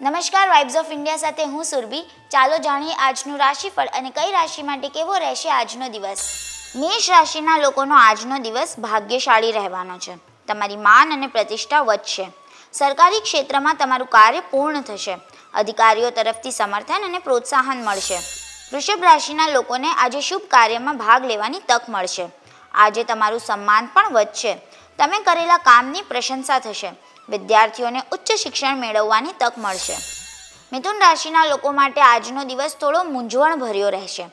નમસ્કાર vibes of India સાથે હું સુરભી. ચાલો જાણીએ આજનું રાશિફળ અને કઈ રાશિ માટે કેવો રહેશે આજનો દિવસ. મેષ રાશિના લોકોનો આજનો દિવસ ભાગ્યશાળી રહેવાનો છે. તમારી માન અને પ્રતિષ્ઠા વધશે. સરકારી ક્ષેત્રમાં તમારું કાર્ય પૂર્ણ થશે. અધિકારીઓ તરફથી સમર્થન અને પ્રોત્સાહન મળશે. વૃષભ રાશિના લોકોને આજે શુભ કાર્યમાં ભાગ લેવાની તક મળશે. આજે તમારું સન્માન પણ વધશે. તમે કરેલા કામની પ્રશંસા થશે. વિદ્યાર્થીઓને ઉચ્ચ શિક્ષણ મેળવવાની તક મળશે. મિથુન રાશિના લોકો માટે આજનો દિવસ થોડો મૂંઝવણ ભર્યો રહેશે.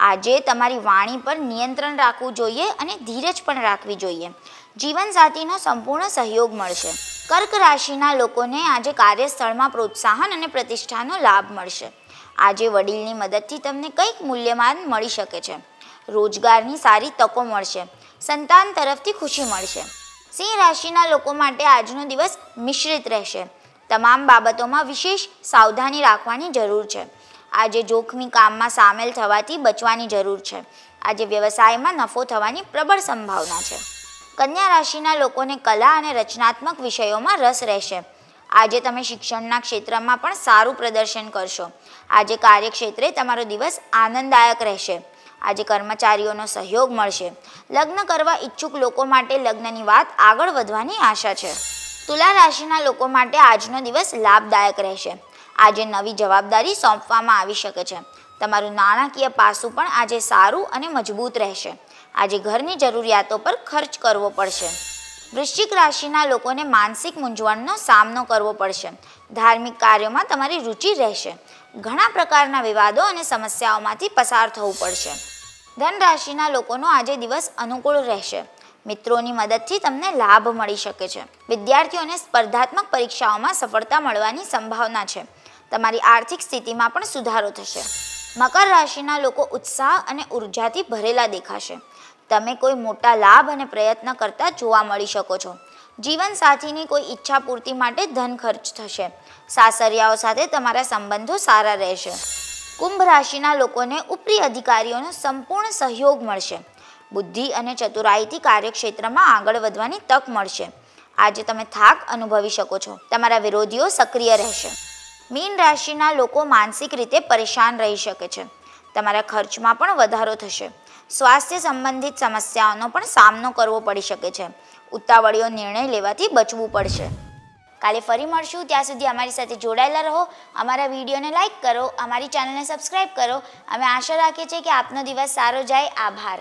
આજે તમારી વાણી પર નિયંત્રણ રાખવું જોઈએ અને ધીરજ પણ રાખવી જોઈએ. જીવનસાથીનો સંપૂર્ણ સહયોગ મળશે. કર્ક રાશિના લોકોને આજે કાર્યસ્થળમાં પ્રોત્સાહન અને પ્રતિષ્ઠાનો લાભ મળશે. આજે વડીલની મદદથી તમને કંઈક મૂલ્યમાન મળી શકે છે. રોજગારની સારી તકો મળશે. સંતાન તરફથી ખુશી મળશે. સિંહ રાશિના લોકો માટે આજનો દિવસ મિશ્રિત રહેશે. તમામ બાબતોમાં વિશેષ સાવધાની રાખવાની જરૂર છે. આજે જોખમી કામમાં સામેલ થવાથી બચવાની જરૂર છે. આજે વ્યવસાયમાં નફો થવાની પ્રબળ સંભાવના છે. કન્યા રાશિના લોકોને કલા અને રચનાત્મક વિષયોમાં રસ રહેશે. આજે તમે શિક્ષણના ક્ષેત્રમાં પણ સારું પ્રદર્શન કરશો. આજે કાર્યક્ષેત્રે તમારો દિવસ આનંદદાયક રહેશે. આજે કર્મચારીઓનો સહયોગ મળશે. લગ્ન કરવા ઈચ્છુક લોકો માટે લગ્નની વાત આગળ વધવાની આશા છે. તુલા રાશિના લોકો માટે આજનો દિવસ લાભદાયક રહેશે. આજે નવી જવાબદારી સોંપવામાં આવી શકે છે. તમારું નાણાકીય પાસું પણ આજે સારું અને મજબૂત રહેશે. આજે ઘરની જરૂરિયાતો પર ખર્ચ કરવો પડશે. વૃશ્ચિક રાશિના લોકોને માનસિક મૂંઝવણનો સામનો કરવો પડશે. ધાર્મિક કાર્યોમાં તમારી રુચિ રહેશે. ઘણા પ્રકારના વિવાદો અને સમસ્યાઓમાંથી પસાર થવું પડશે. ધન રાશિના લોકોનો આજે દિવસ અનુકૂળ રહેશે. મિત્રોની મદદથી તમને લાભ મળી શકે છે. વિદ્યાર્થીઓને સ્પર્ધાત્મક પરીક્ષાઓમાં સફળતા મળવાની સંભાવના છે. તમારી આર્થિક સ્થિતિમાં પણ સુધારો થશે. મકર રાશિના લોકો ઉત્સાહ અને ઉર્જાથી ભરેલા દેખાશે. તમે કોઈ મોટા લાભ અને પ્રયત્ન કરતા જોવા મળી શકો છો. જીવનસાથીની કોઈ ઈચ્છા પૂર્તિ માટે ધન ખર્ચ થશે. સાસરિયાઓ સાથે તમારા સંબંધો સારા રહેશે. કુંભ રાશિના લોકોને ઉપરી અધિકારીઓનો સંપૂર્ણ સહયોગ મળશે. બુદ્ધિ અને ચતુરાઈથી કાર્યક્ષેત્રમાં આગળ વધવાની તક મળશે. આજે તમે થાક અનુભવી શકો છો. તમારા વિરોધીઓ સક્રિય રહેશે. મીન રાશિના લોકો માનસિક રીતે પરેશાન રહી શકે છે. તમારા ખર્ચમાં પણ વધારો થશે. સ્વાસ્થ્ય સંબંધિત સમસ્યાઓનો પણ સામનો કરવો પડી શકે છે. ઉતાવળીઓ નિર્ણય લેવાથી બચવું પડશે. કાલે ફરી મળશું. ત્યાં સુધી અમારી સાથે જોડાયેલા રહો. અમારા વિડીયોને લાઇક કરો. અમારી ચેનલને સબસ્ક્રાઈબ કરો. અમે આશા રાખીએ છીએ કે આપનો દિવસ સારો જાય. આભાર.